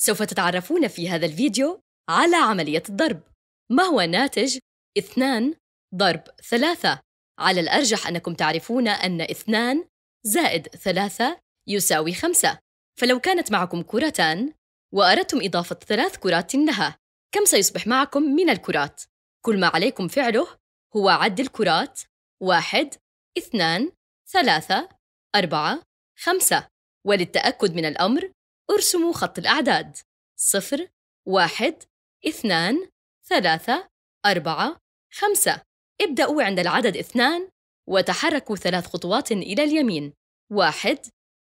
سوف تتعرفون في هذا الفيديو على عملية الضرب. ما هو ناتج 2 ضرب 3 على الأرجح أنكم تعرفون أن 2 زائد 3 يساوي 5 فلو كانت معكم كرتان وأردتم إضافة ثلاث كرات لها كم سيصبح معكم من الكرات؟ كل ما عليكم فعله هو عد الكرات واحد اثنان ثلاثة أربعة خمسة. وللتأكد من الأمر ارسموا خط الأعداد. صفر واحد اثنان ثلاثة أربعة خمسة. ابدأوا عند العدد اثنان وتحركوا ثلاث خطوات إلى اليمين. واحد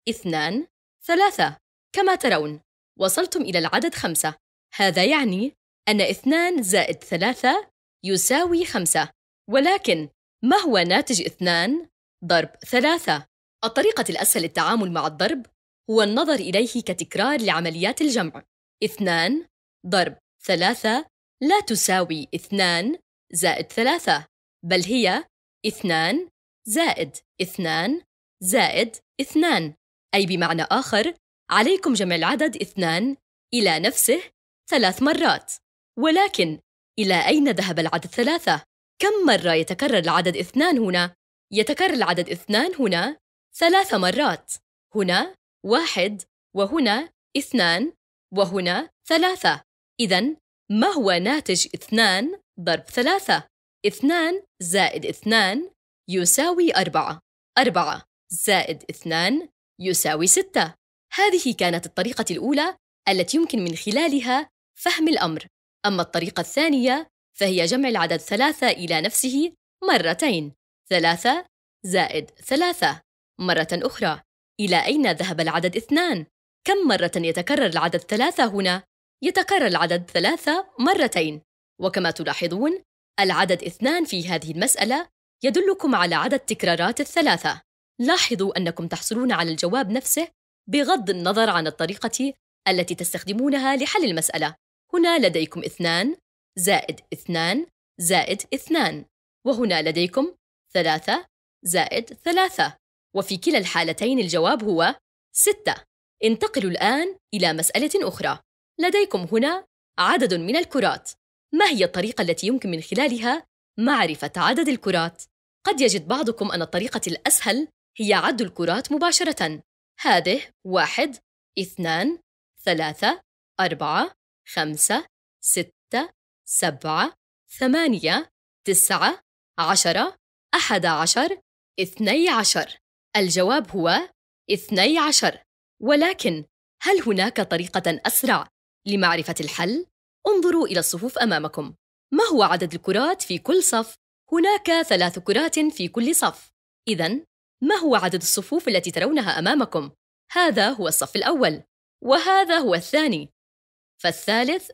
اثنان ثلاثة. كما ترون وصلتم إلى العدد خمسة. هذا يعني أن اثنان زائد ثلاثة يساوي خمسة. ولكن ما هو ناتج اثنان ضرب ثلاثة؟ الطريقة الأسهل للتعامل مع الضرب هو النظر إليه كتكرار لعمليات الجمع اثنان ضرب ثلاثة لا تساوي اثنان زائد ثلاثة بل هي اثنان زائد اثنان زائد اثنان أي بمعنى آخر عليكم جمع العدد اثنان إلى نفسه ثلاث مرات ولكن إلى أين ذهب العدد ثلاثة؟ كم مرة يتكرر العدد اثنان هنا؟ يتكرر العدد اثنان هنا ثلاث مرات هنا واحد وهنا اثنان وهنا ثلاثة. إذا ما هو ناتج اثنان ضرب ثلاثة؟ اثنان زائد اثنان يساوي أربعة. أربعة زائد اثنان يساوي ستة. هذه كانت الطريقة الأولى التي يمكن من خلالها فهم الأمر. أما الطريقة الثانية فهي جمع العدد ثلاثة إلى نفسه مرتين. ثلاثة زائد ثلاثة مرة أخرى. إلى أين ذهب العدد اثنان؟ كم مرة يتكرر العدد ثلاثة هنا؟ يتكرر العدد ثلاثة مرتين. وكما تلاحظون العدد اثنان في هذه المسألة يدلكم على عدد تكرارات الثلاثة. لاحظوا أنكم تحصلون على الجواب نفسه بغض النظر عن الطريقة التي تستخدمونها لحل المسألة. هنا لديكم اثنان زائد اثنان زائد اثنان. وهنا لديكم ثلاثة زائد ثلاثة. وفي كلا الحالتين الجواب هو ستة. انتقلوا الآن إلى مسألة أخرى. لديكم هنا عدد من الكرات. ما هي الطريقة التي يمكن من خلالها معرفة عدد الكرات؟ قد يجد بعضكم أن الطريقة الأسهل هي عد الكرات مباشرة. هذه واحد اثنان ثلاثة أربعة خمسة ستة سبعة ثمانية تسعة عشرة أحد عشر اثني عشر. الجواب هو اثني عشر ولكن هل هناك طريقة أسرع لمعرفة الحل؟ انظروا إلى الصفوف أمامكم ما هو عدد الكرات في كل صف؟ هناك ثلاث كرات في كل صف إذا ما هو عدد الصفوف التي ترونها أمامكم؟ هذا هو الصف الأول وهذا هو الثاني فالثالث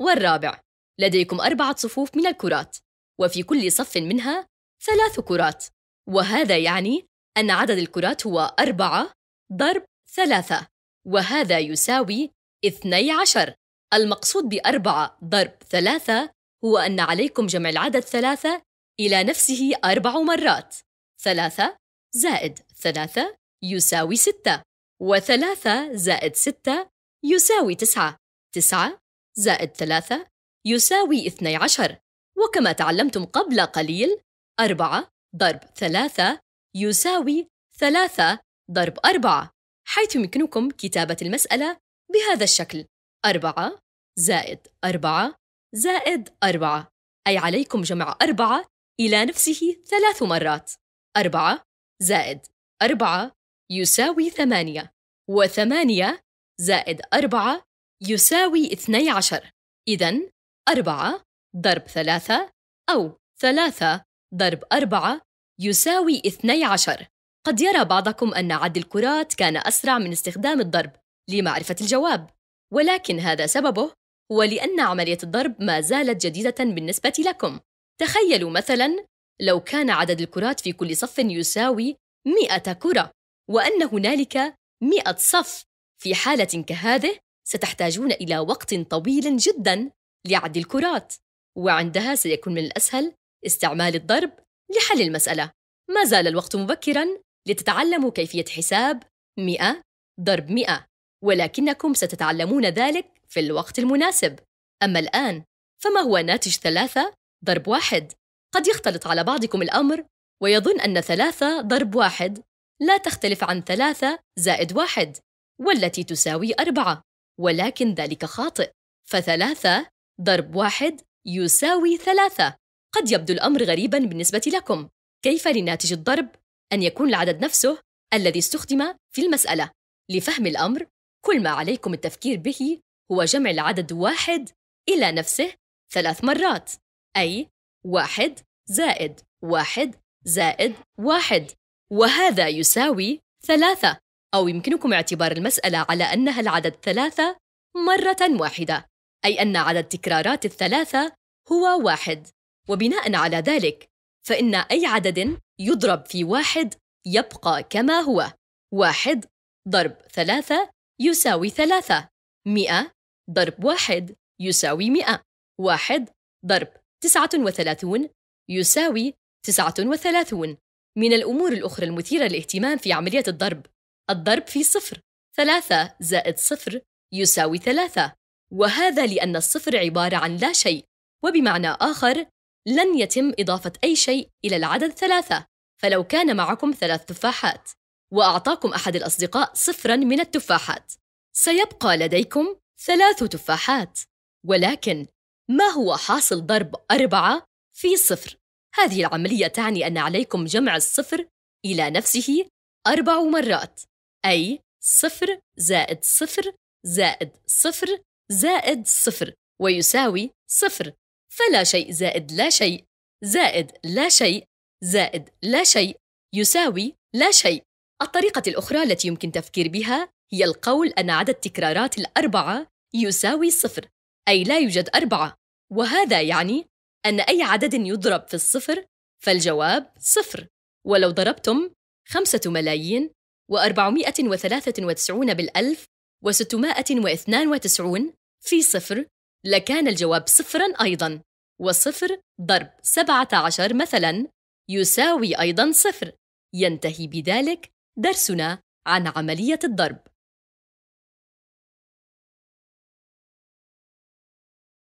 والرابع لديكم أربعة صفوف من الكرات وفي كل صف منها ثلاث كرات وهذا يعني أن عدد الكرات هو أربعة ضرب ثلاثة وهذا يساوي اثني عشر. المقصود بأربعة ضرب ثلاثة هو أن عليكم جمع العدد ثلاثة إلى نفسه أربع مرات. ثلاثة زائد ثلاثة يساوي ستة وثلاثة زائد ستة يساوي تسعة. تسعة زائد ثلاثة يساوي اثني عشر. وكما تعلمتم قبل قليل أربعة ضرب ثلاثة يساوي ثلاثة ضرب أربعة حيث يمكنكم كتابة المسألة بهذا الشكل. أربعة زائد أربعة زائد أربعة أي عليكم جمع أربعة إلى نفسه ثلاث مرات. أربعة زائد أربعة يساوي ثمانية وثمانية زائد أربعة يساوي اثني عشر. إذا أربعة ضرب ثلاثة أو ثلاثة ضرب أربعة يساوي اثني عشر. قد يرى بعضكم أن عد الكرات كان أسرع من استخدام الضرب لمعرفة الجواب ولكن هذا سببه هو لأن عملية الضرب ما زالت جديدة بالنسبة لكم. تخيلوا مثلا لو كان عدد الكرات في كل صف يساوي مئة كرة وأن هنالك مئة صف. في حالة كهذه ستحتاجون إلى وقت طويل جدا لعد الكرات وعندها سيكون من الأسهل استعمال الضرب لحل المسألة. ما زال الوقت مبكرا لتتعلموا كيفية حساب 100 ضرب 100 ولكنكم ستتعلمون ذلك في الوقت المناسب. أما الآن فما هو ناتج ثلاثة ضرب واحد؟ قد يختلط على بعضكم الأمر ويظن أن ثلاثة ضرب واحد لا تختلف عن ثلاثة زائد واحد والتي تساوي أربعة ولكن ذلك خاطئ. فثلاثة ضرب واحد يساوي ثلاثة. قد يبدو الأمر غريبا بالنسبة لكم. كيف لناتج الضرب أن يكون العدد نفسه الذي استخدم في المسألة؟ لفهم الأمر كل ما عليكم التفكير به هو جمع العدد واحد إلى نفسه ثلاث مرات أي واحد زائد واحد زائد واحد وهذا يساوي ثلاثة. أو يمكنكم اعتبار المسألة على أنها العدد ثلاثة مرة واحدة أي أن عدد تكرارات الثلاثة هو واحد. وبناء على ذلك فإن أي عدد يضرب في واحد يبقى كما هو. واحد ضرب ثلاثة يساوي ثلاثة. مئة ضرب واحد يساوي مئة. واحد ضرب تسعة وثلاثون يساوي تسعة وثلاثون. من الأمور الأخرى المثيرة للاهتمام في عملية الضرب الضرب في صفر. ثلاثة زائد صفر يساوي ثلاثة. وهذا لأن الصفر عبارة عن لا شيء. وبمعنى آخر لن يتم إضافة أي شيء إلى العدد ثلاثة. فلو كان معكم ثلاث تفاحات وأعطاكم أحد الأصدقاء صفراً من التفاحات سيبقى لديكم ثلاث تفاحات. ولكن ما هو حاصل ضرب أربعة في صفر؟ هذه العملية تعني أن عليكم جمع الصفر إلى نفسه أربع مرات. أي صفر زائد صفر زائد صفر زائد صفر ويساوي صفر. فلا شيء زائد لا شيء زائد لا شيء زائد لا شيء يساوي لا شيء. الطريقة الأخرى التي يمكن تفكير بها هي القول أن عدد تكرارات الأربعة يساوي صفر أي لا يوجد أربعة. وهذا يعني أن أي عدد يضرب في الصفر فالجواب صفر. ولو ضربتم خمسة ملايين وأربعمائة وثلاثة وتسعون بالألف وستمائة واثنان وتسعون في صفر لكان الجواب صفراً أيضاً. وصفر ضرب سبعة عشر مثلاً يساوي أيضاً صفر. ينتهي بذلك درسنا عن عملية الضرب.